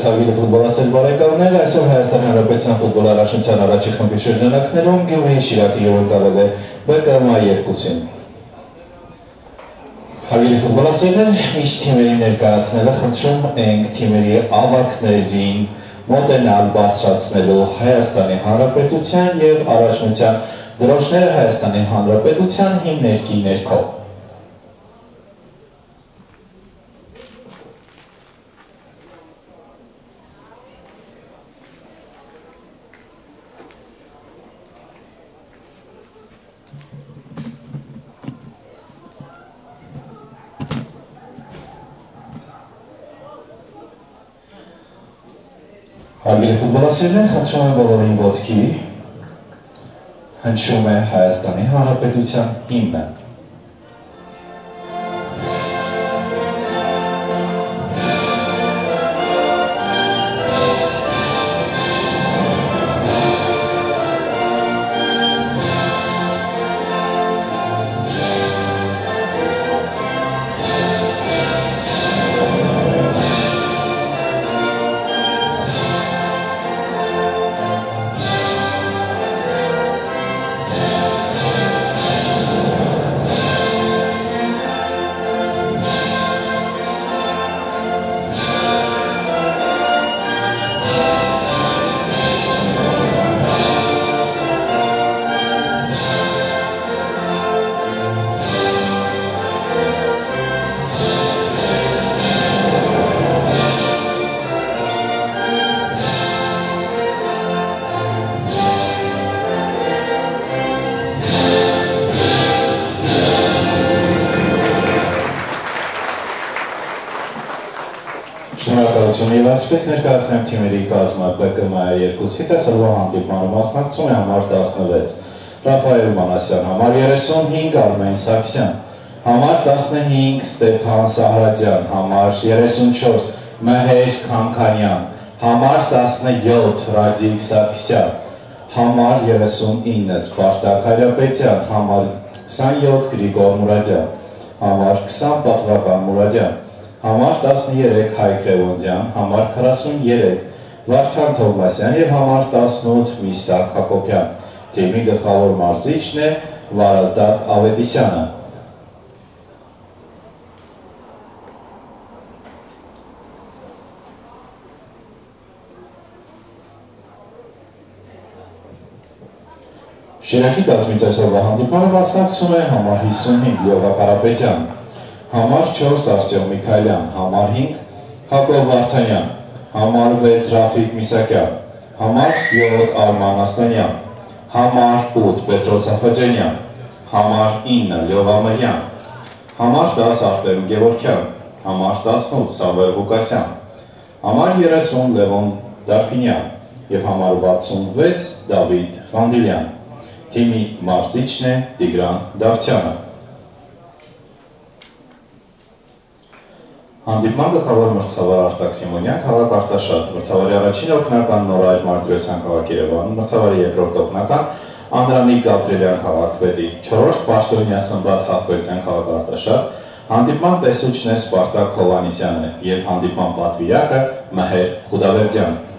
Ձեզ հարգելի ֆուտբոլասեր բարեկամներ, այսօր Հայաստանի Հանրապետության ֆուտբոլ առաջնության առաջի խմբի շրջանակներում Գյումրիի Շիրակի երորդավել է ԲԿՄ 2-ին։ Հարգելի ֆուտբոլասերներ, միշտ թիմերի ներկայացնելը խնդրում ենք թիմերի ավակներին մոտենալ բարձրացնելու Հայաստանի Հանրապետության եւ առաջնության դրոշները Հայաստանի Հանրապետության հիմներքի ներքո։ Հարգելի ֆուտբոլասերներ, խնդրում եմ բոլորին ոտքի հնչում է Հայաստանի Հանրապետության հիմնը։ Այսպես ներկայացնեմ թիմերի կազմը. ԲԿՄ 2-ից այսօրվա հանդիպմանը մասնակցում է համար 16 Ռաֆայել Մանասյան, համար 35 Արմեն Սաքսյան, համար 15 Ստեփան Սահրատյան, համար 34 Մհեր Քանքանյան, համար 17 Ռադիկ Սարգսյան, համար 39 Սպարտակ Հայրապետյան, համար 27 Գրիգոր Մուրադյան, համար 20 Պատվական Մուրադյան, համար 13 Հայկ Ղևոնդյան, համար 43 Վարդան Թովմասյան եւ համար 18 Միսակ Հակոբյան։ Թիմի գլխավոր մարզիչն է Վարազդատ Ավետիսյանը։ Շիրակի կազմից այսօրվա հանդիպանը մասնակցում է համար 55 Լյովա Կարապետյան, համար 4 Արտյոմ Միքայլյան, համար 5 Հակով Վարդանյան, համար 6 Ռաֆիկ Միսակյան, համար 7 Արման Ասլանյան, համար 8 Պետրոս Ախաջանյան, համար 9 Լյովա Մրյան, համար 10 Արտեմ Գևորքյան, համար 18 Սավեր Ղուկասյան, համար 30 Լևոն Դարփինյան եւ համար 66 Դավիթ Ղանդիլյան։ Թիմի մարզիչն է Տիգրան Դավթյանը։ Հանդիպման գլխավոր մրցավար Արտակ Սիմոնյան, քաղաք Արտաշատ, մրցավարի առաջին օգնական Նորայր Մարտիրոսյան քաղաք Երևան, մրցավարի երկրորդ օգնական Անդրանիկ Գաբրելյան քաղաք Վետի, չորրորդ Պաշտոնյա Սմբատ Հախվերցյան քաղաք Արտաշատ, հանդիպման տեսուչն է Սպարտակ Հովանիսյանը եւ հանդիպման պատվիրակը Մհեր Խուդավերդյանը։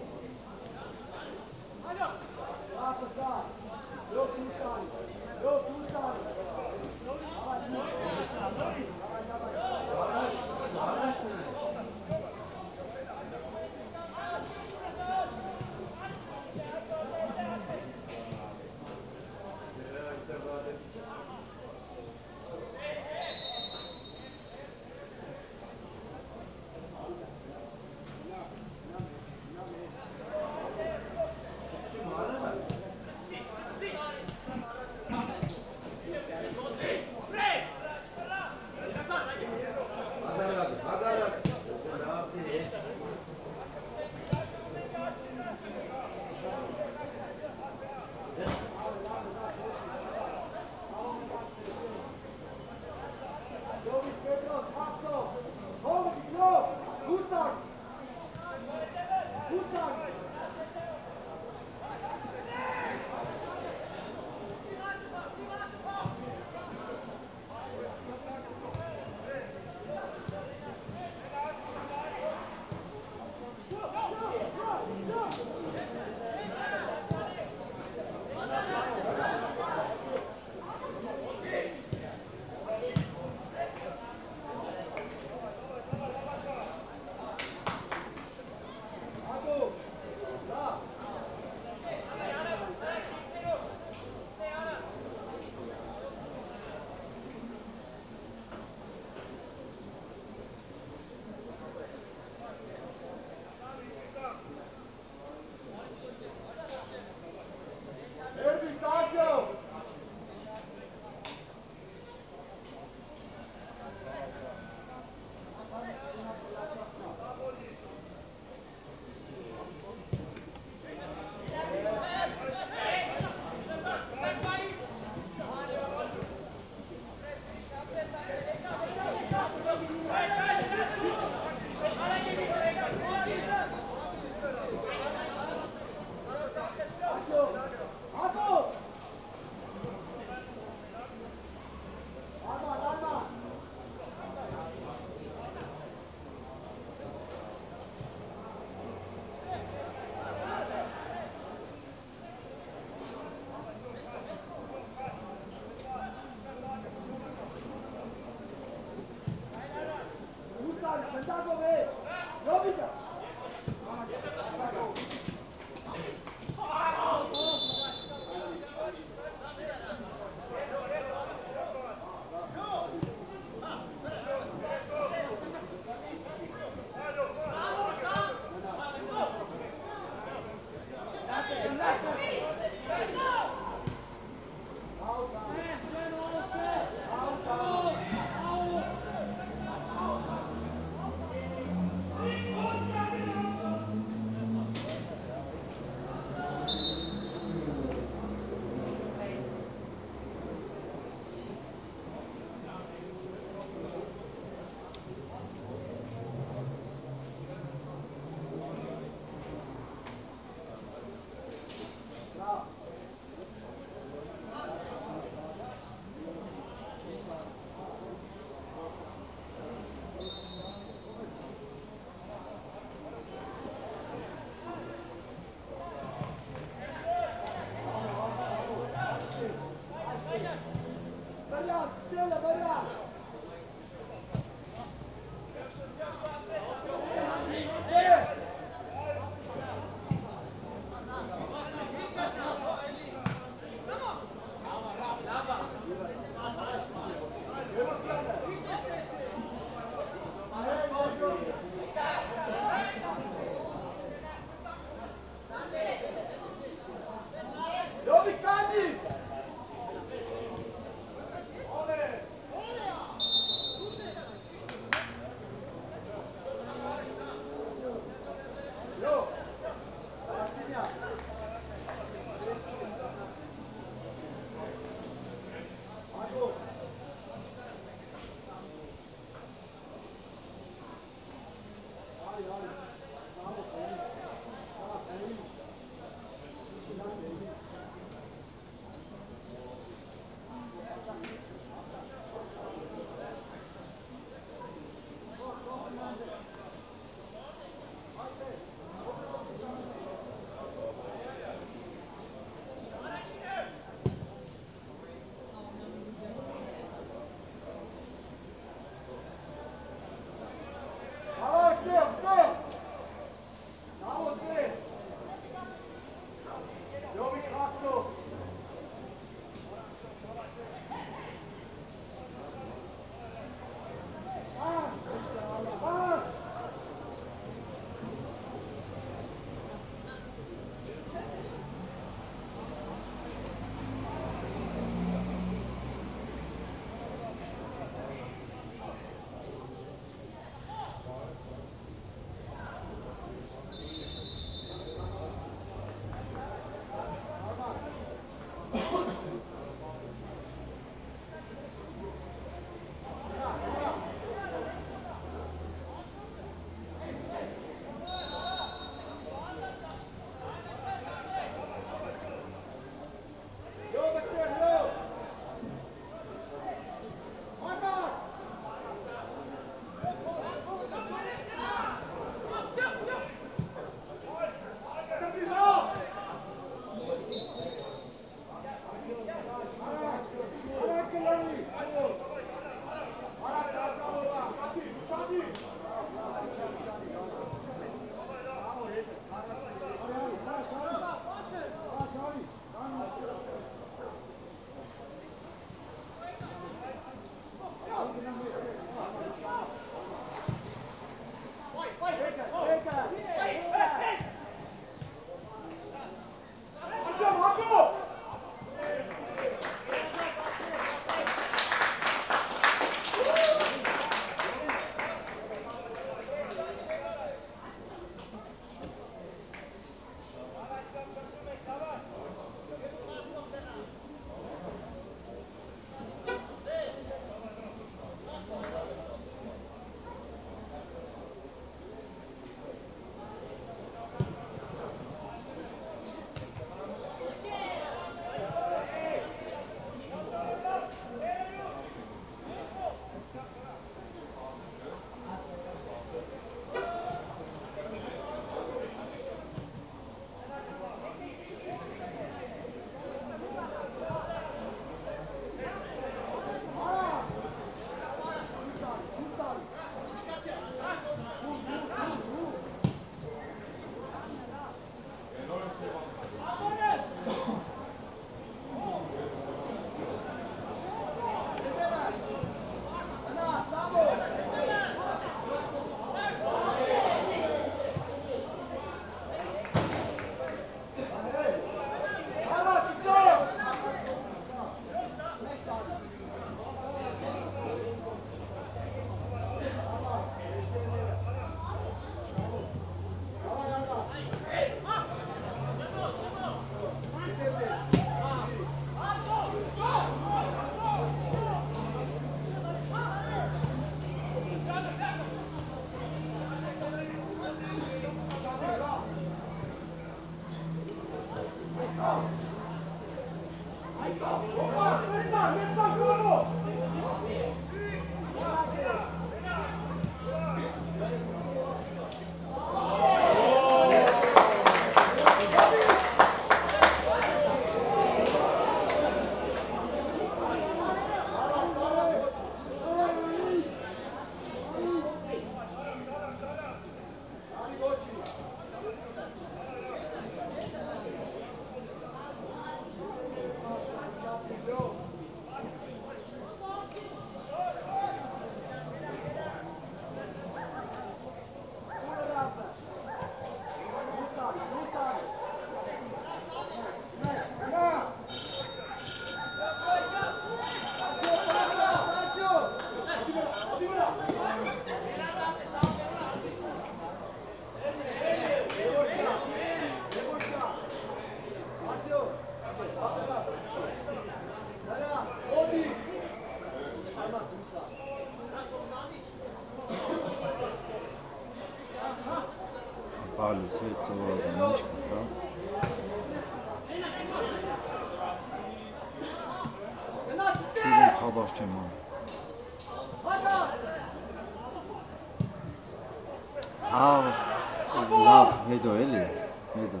没多，没厉害，没多，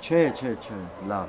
切切切，拿。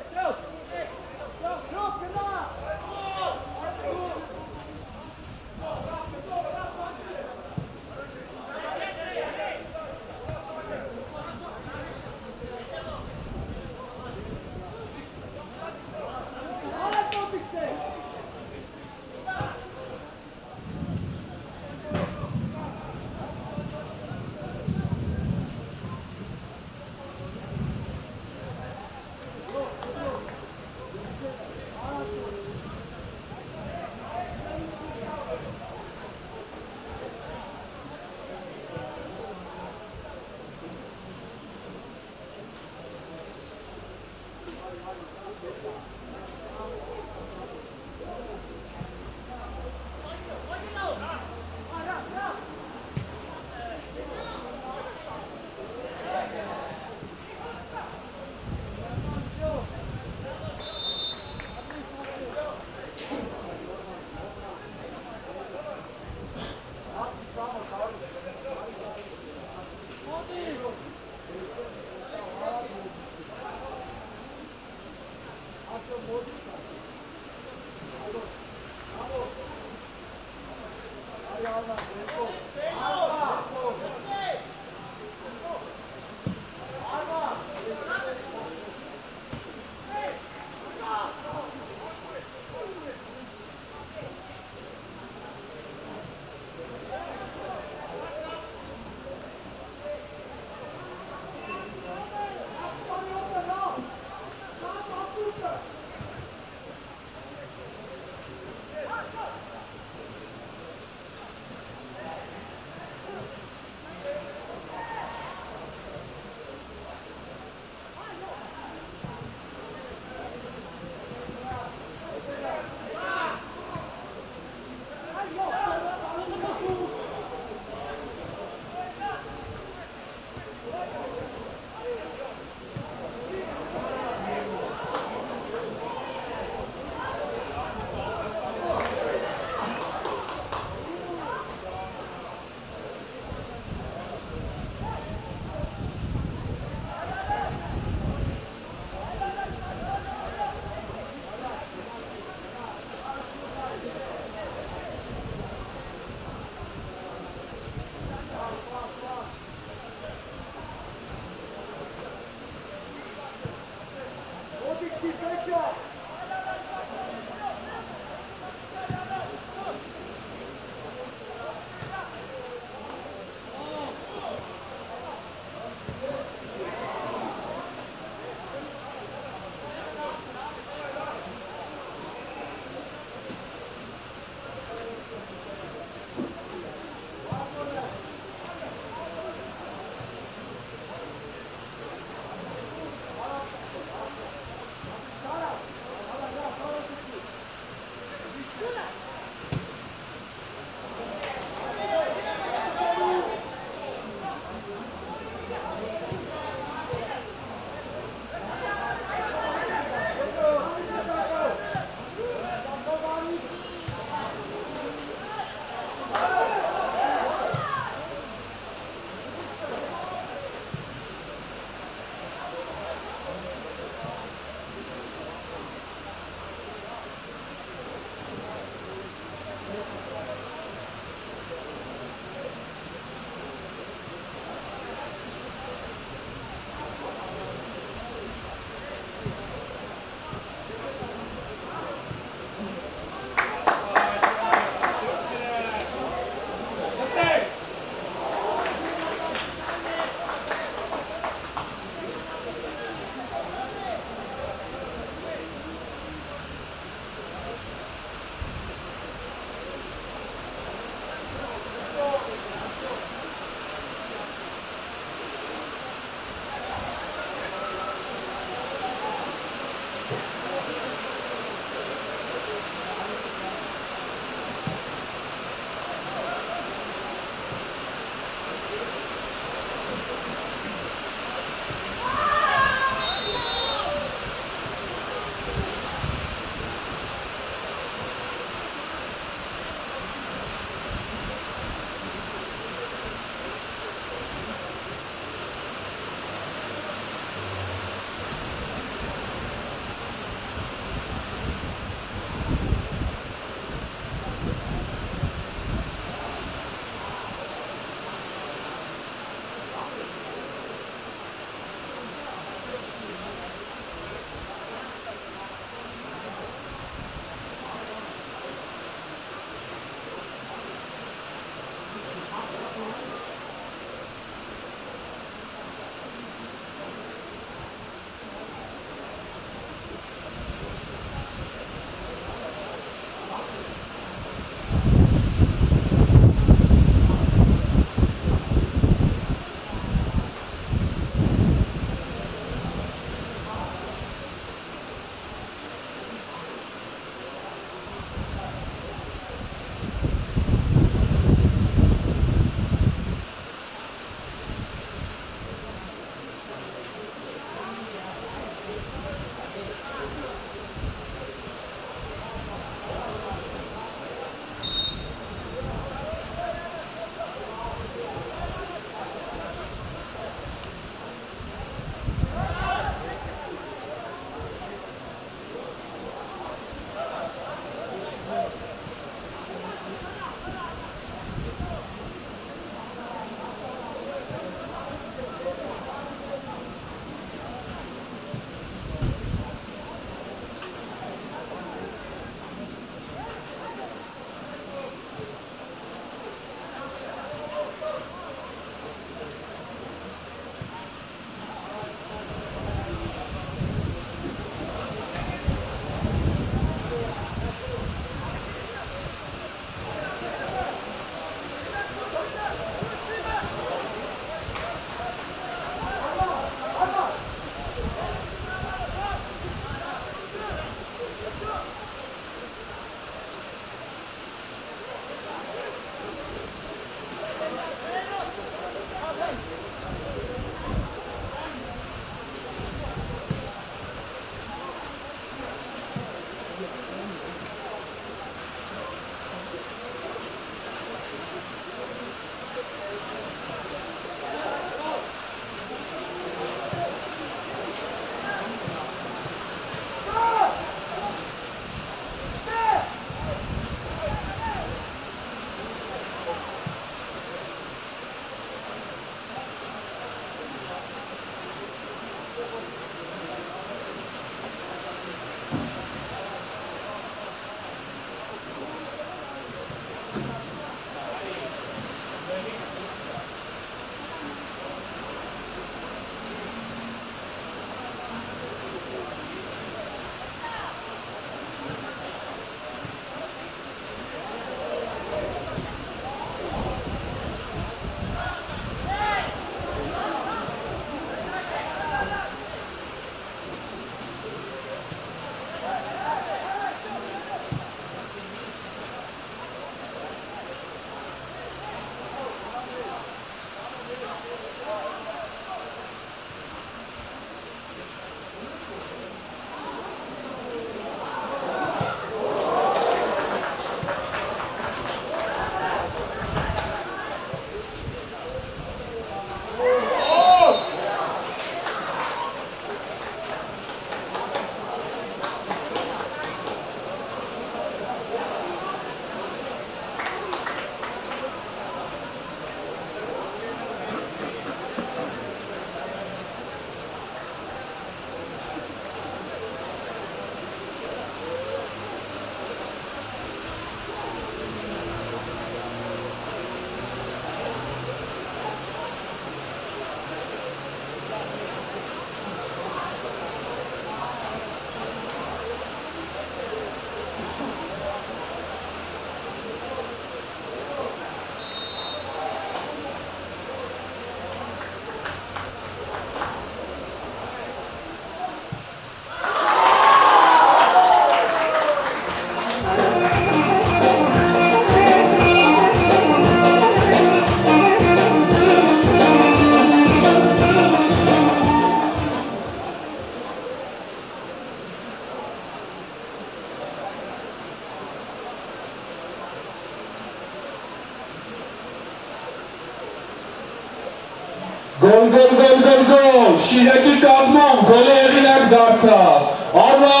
Կազմում գոլի եղինակ դարձավ, Արման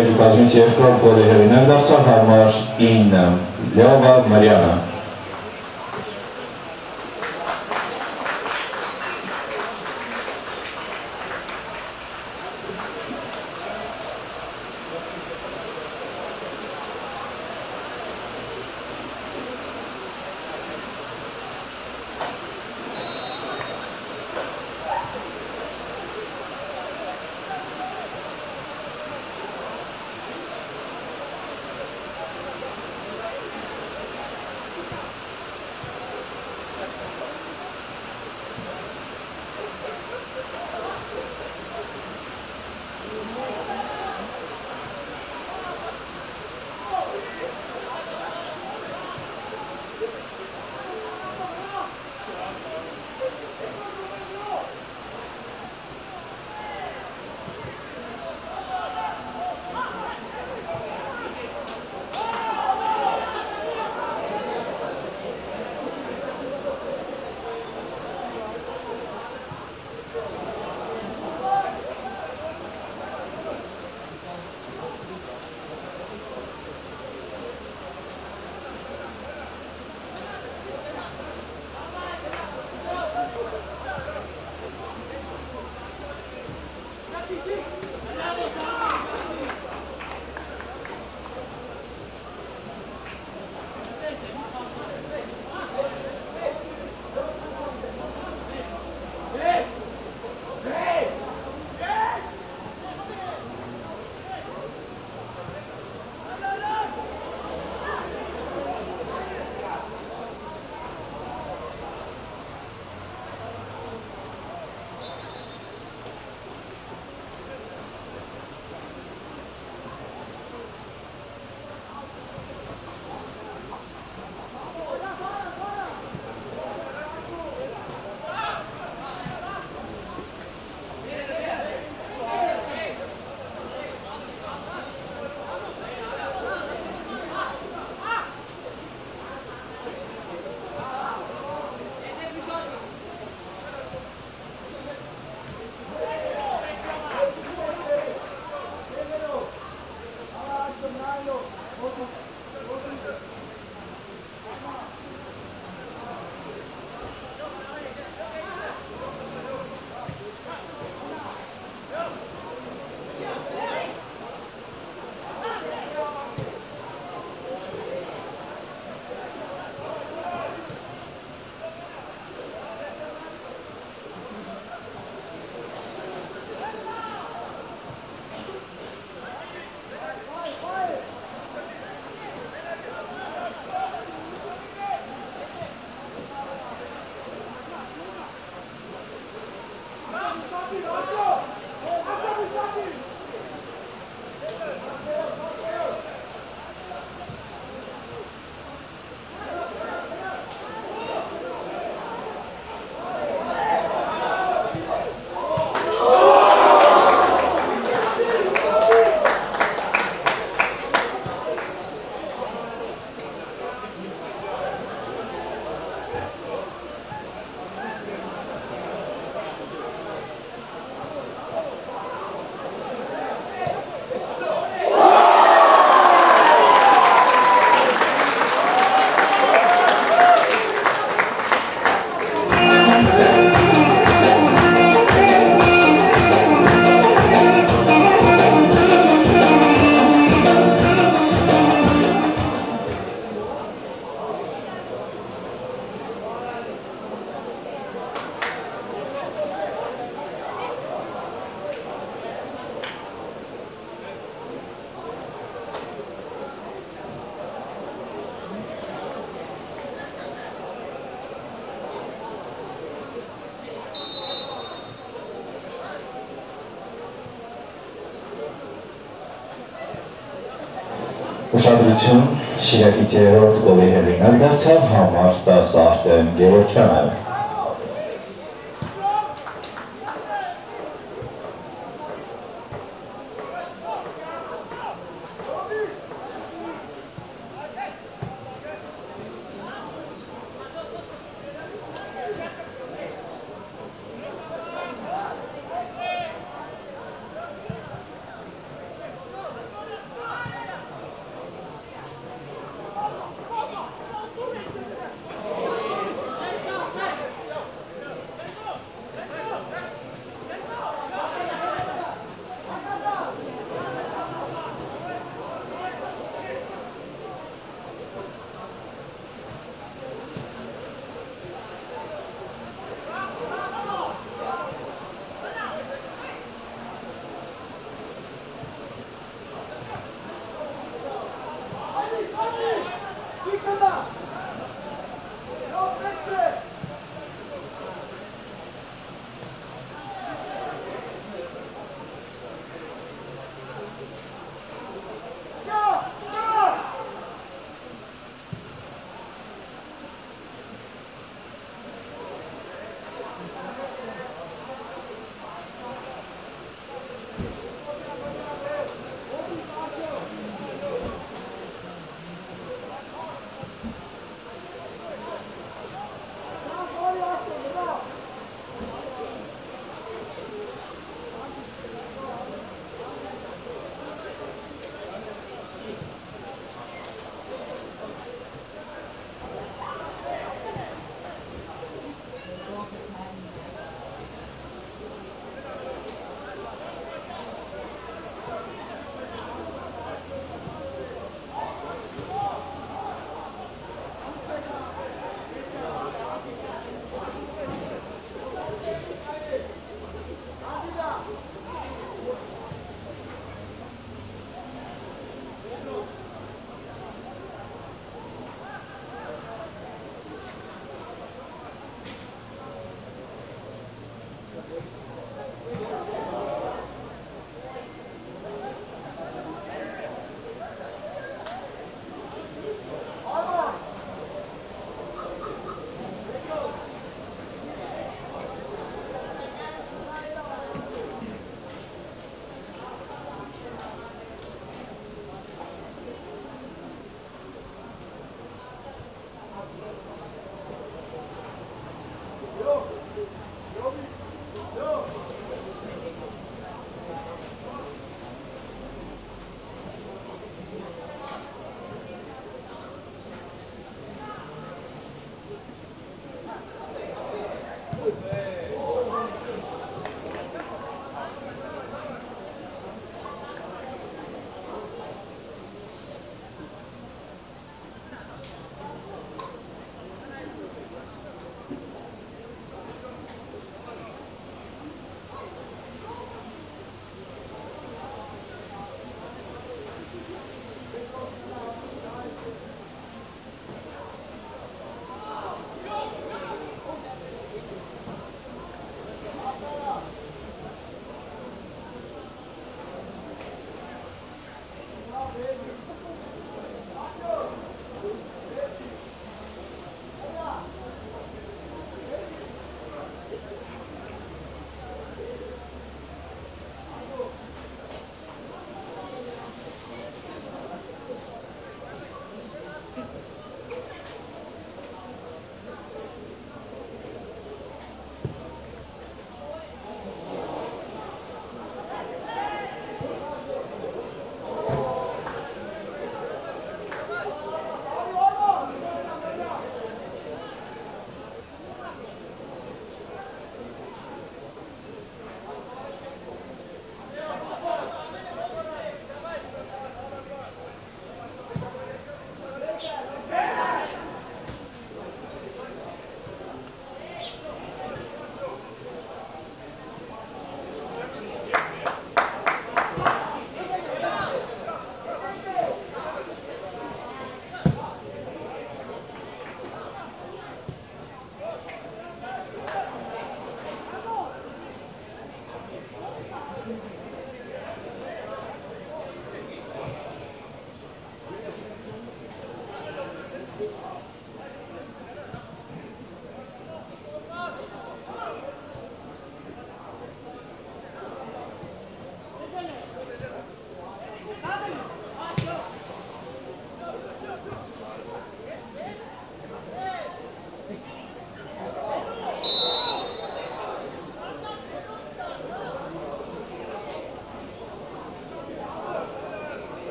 Շիրակի կազմից երկրորդ գոլի հեղինակ դարձավ համար 9 Լյովա Մարյանը Thank you. 19-րդ գոլի հեղինակ դարձավ համար 10 Արտեմ Գևորքյանը։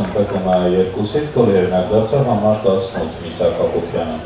ՊԿՄ-ի 2-ից գոլի հեղինակ դարձավ համար 18 Միսակ Հակոբյանը։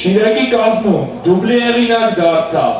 Շիրակի կազմում դուբլի հեղինակ դարձավ։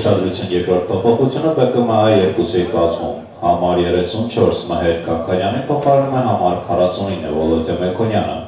Ուշադրություն երկրորդ փոփոխությունը ԲԿՄԱ 2-ի կազմում համար 34 Մհեր Կանկանյանին փոխարինում է համար 49 Վոլոդյա Մեկոնյանը։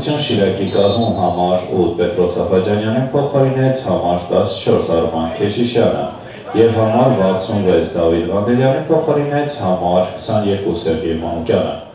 Փոփոխություն Շիրակի կազմում համար 8 Պետրոս Ախաջանյանին փոխարինեց համար 14 Արման Քեշիշյանը եւ համար 66 Դավիթ Վանդելյանին փոխարինեց համար 22 Սերգեյ Մանուկյանը։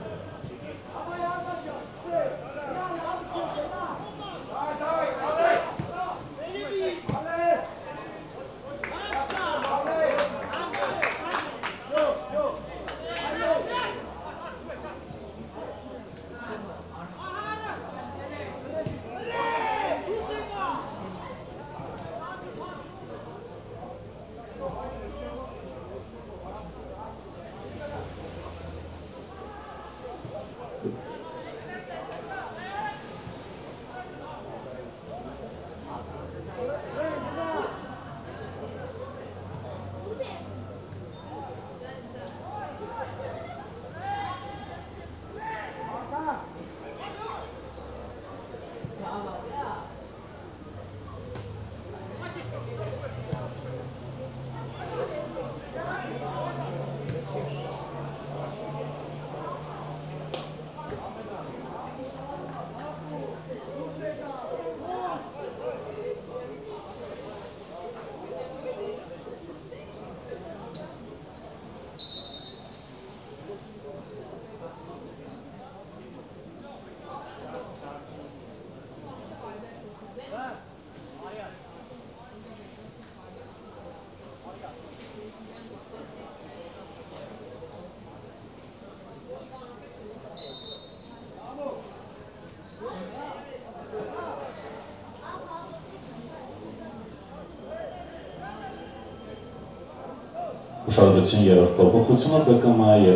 Ուշադրություն երրորդ փոփոխությունը ԲԿՄ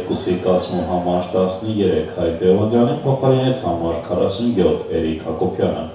2-ի կազմում համար 13 Հայկ Լևոնդյանին փոխարինեց համար 47 Էրիկ Հակոբյանը։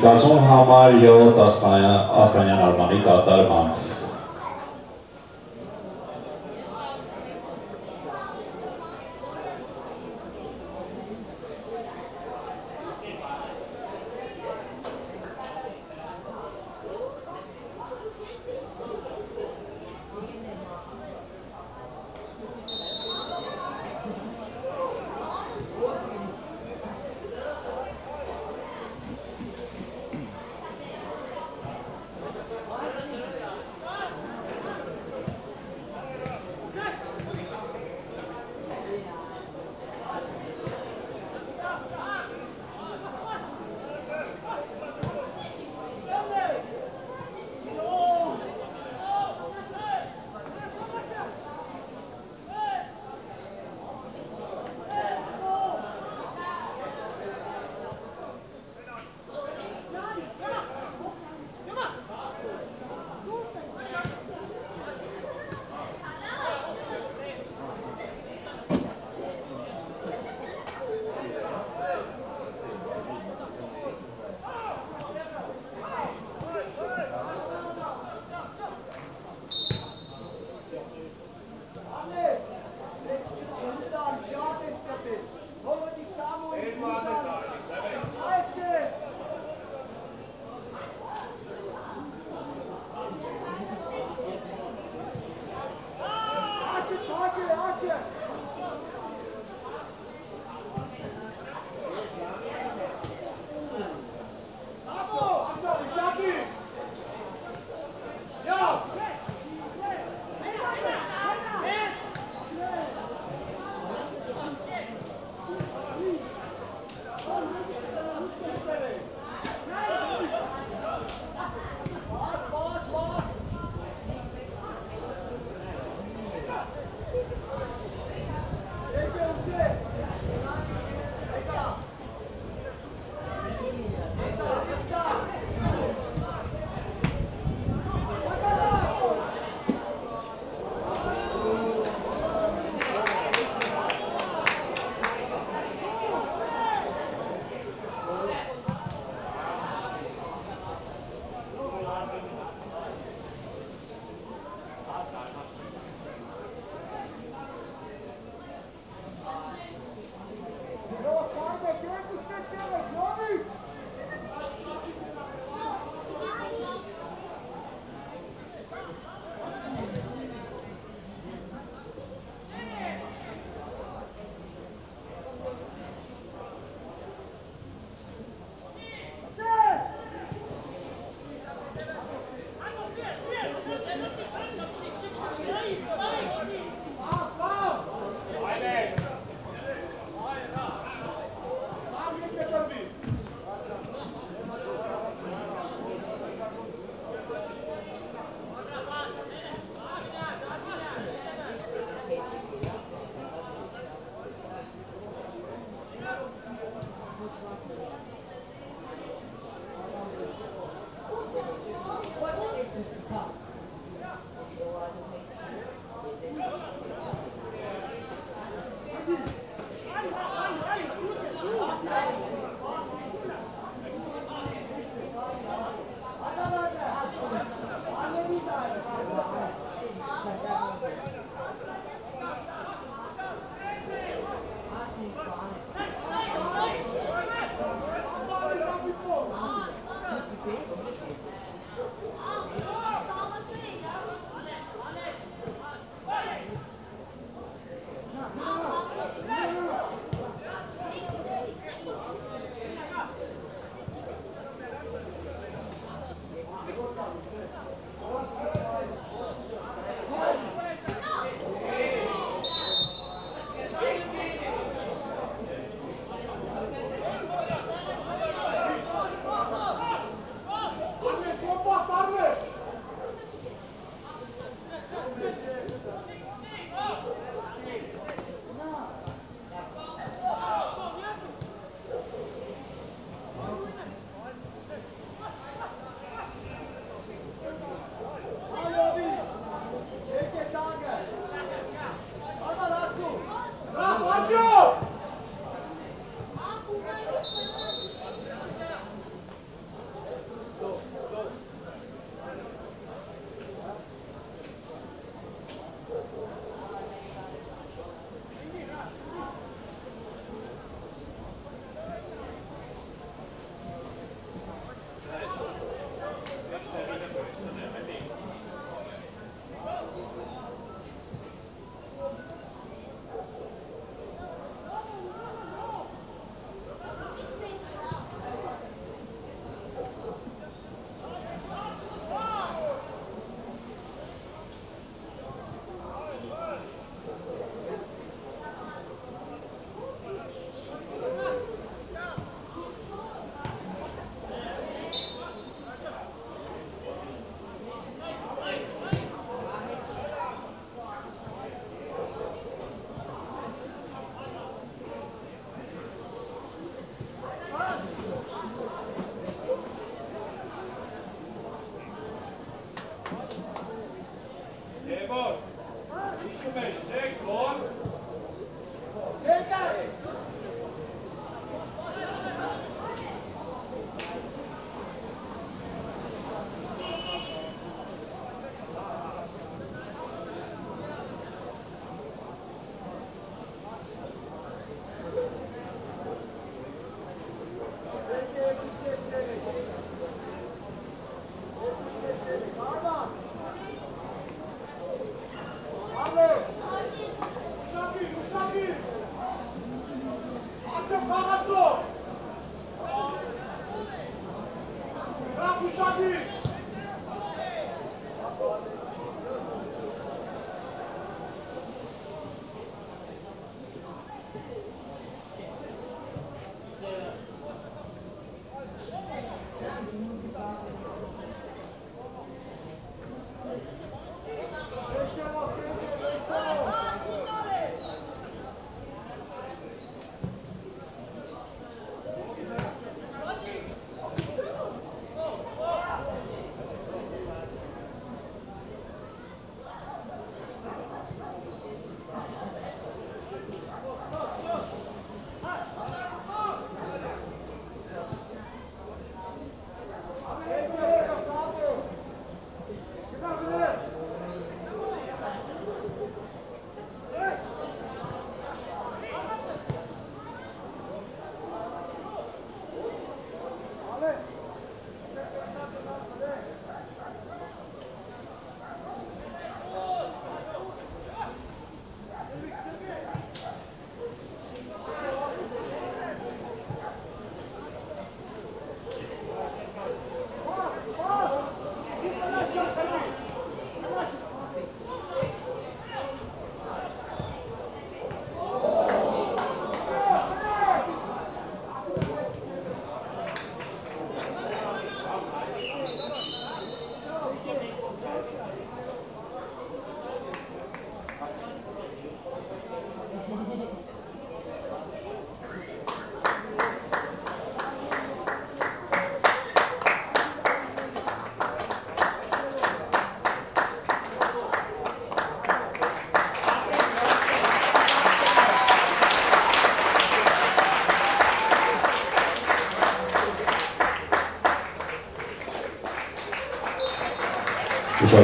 կազմում համար 7 Աստանյան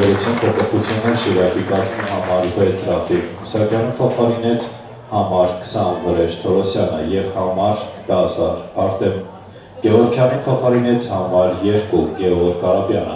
Ուշադրություն փոփոխությունը Շիրակի կազմի համար 6 Ռաֆիկ Մուսակյանը փոխարինեց համար 20 Վրեժ Թորոսյանը եւ համար 10 Արտեմ Գևորգյանին փոխարինեց համար 2 Գևորգ Կարապյանը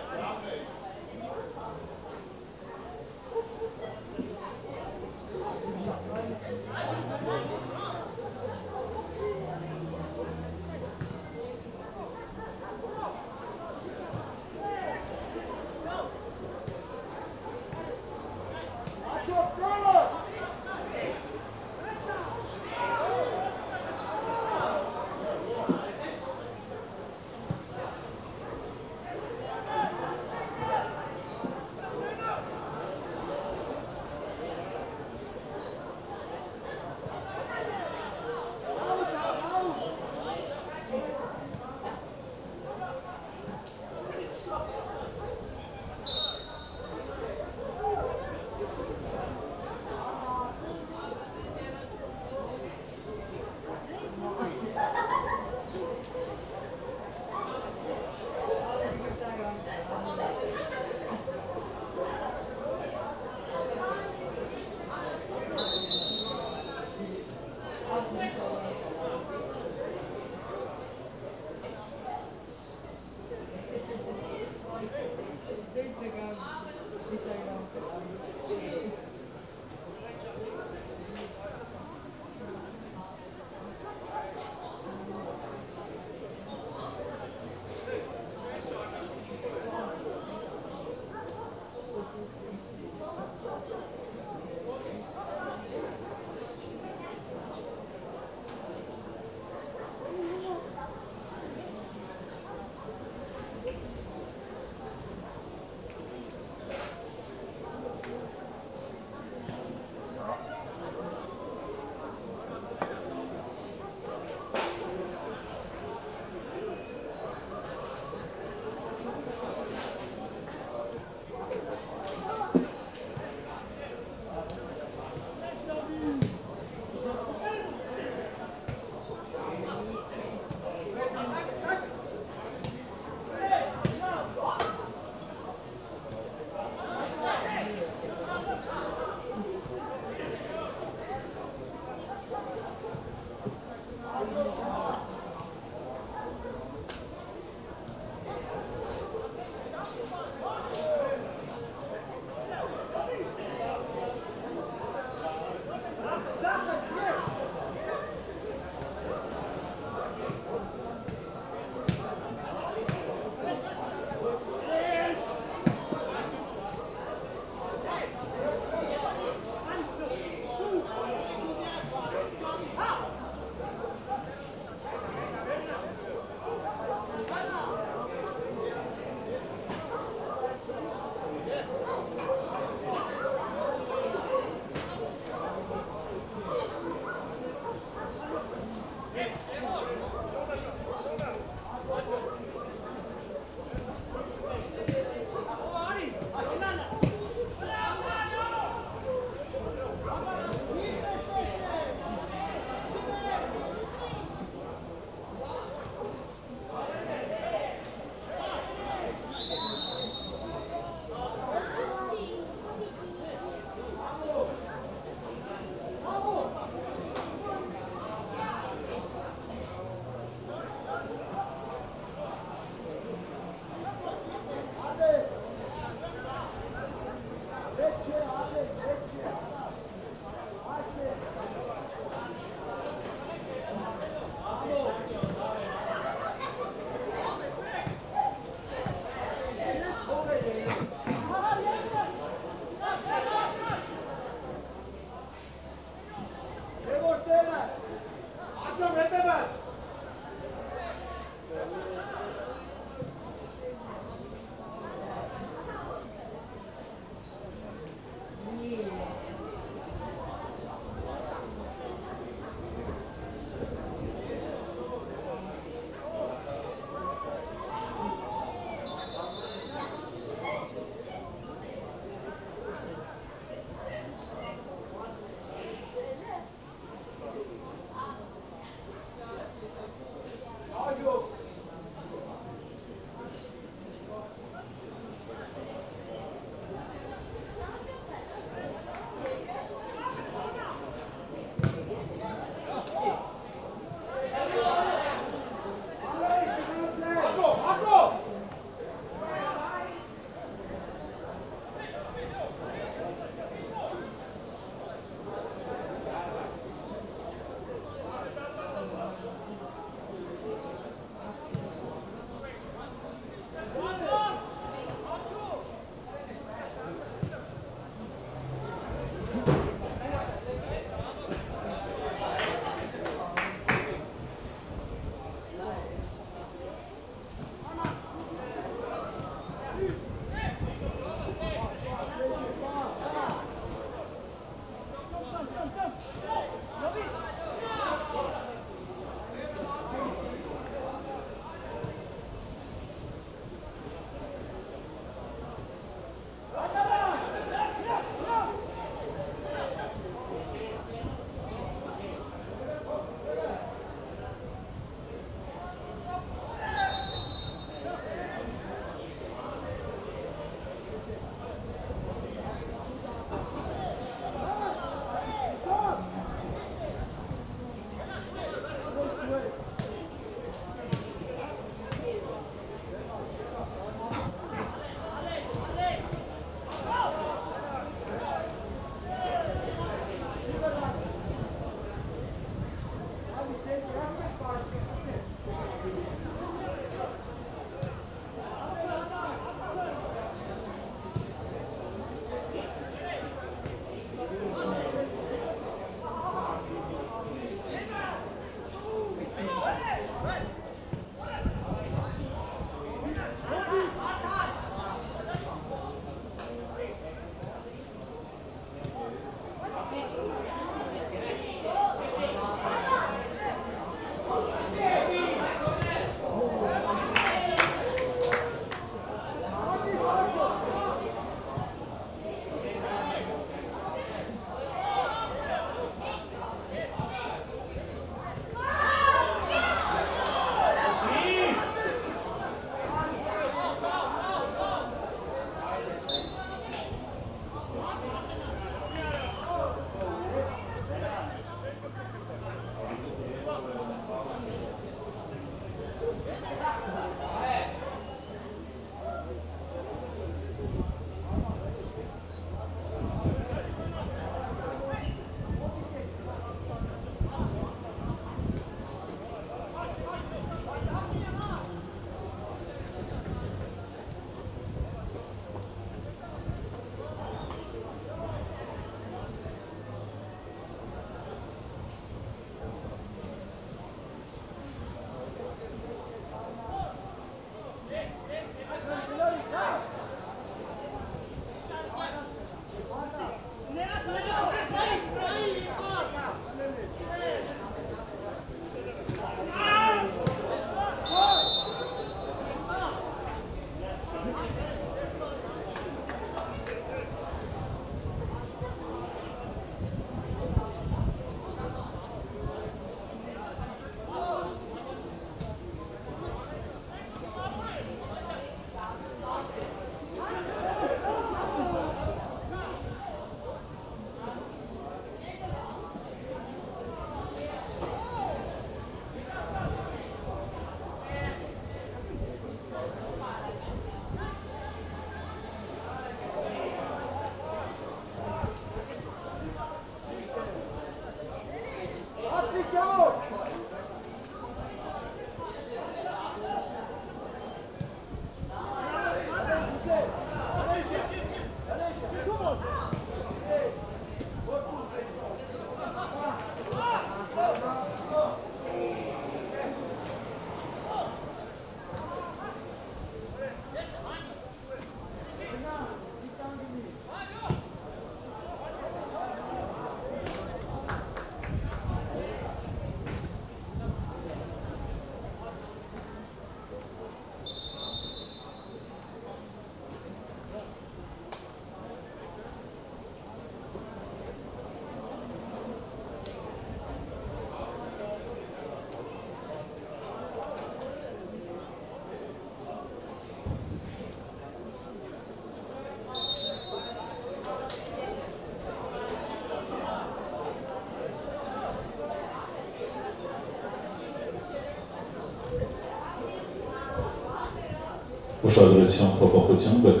Ուշադրություն փոփոխություն ԲԿՄ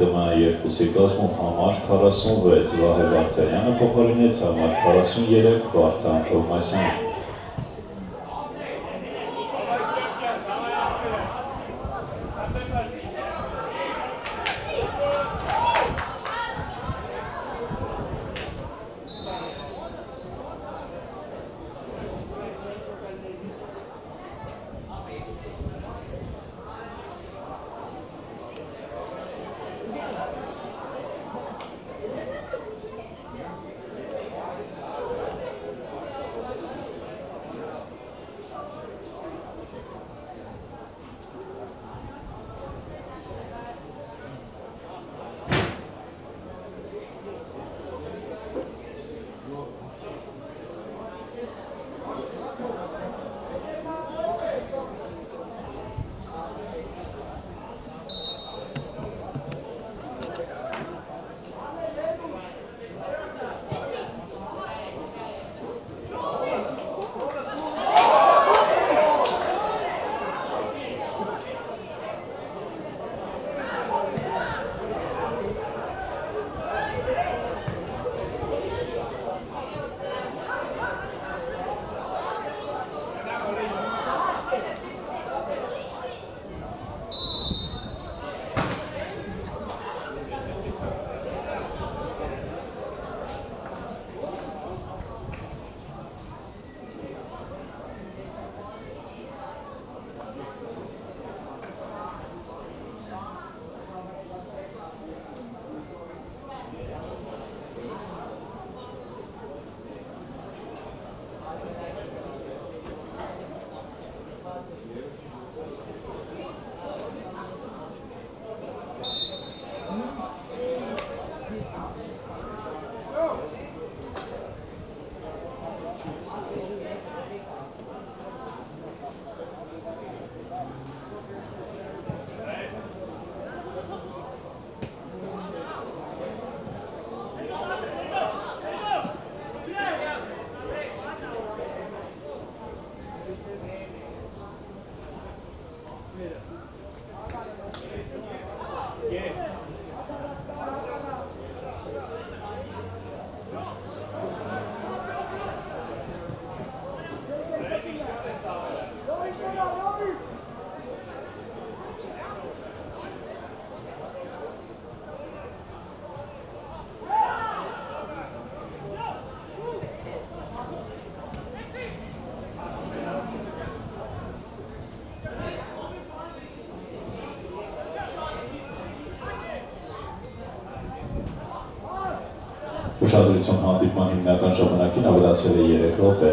2-ի կազմում համար 46 Վահե Վարդանյանը փոխարինեց համար 43 Վարդան Թովմասյանը։ Ուշադրություն հանդիպման հիմնական ժամանակին ավելացվել է 3 րոպե։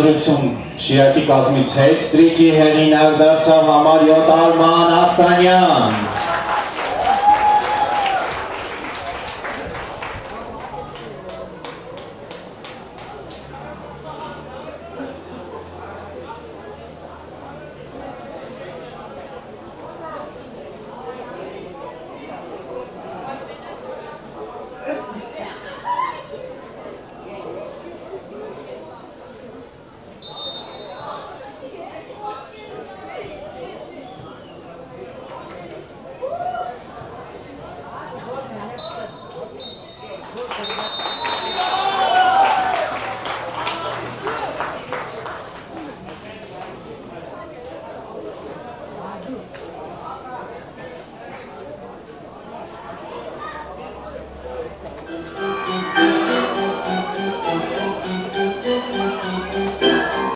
շնորհակալություն Շիրակի կազմից հետ տրիկի հեղինակ դարձավ համար 7 Արման Աստանյան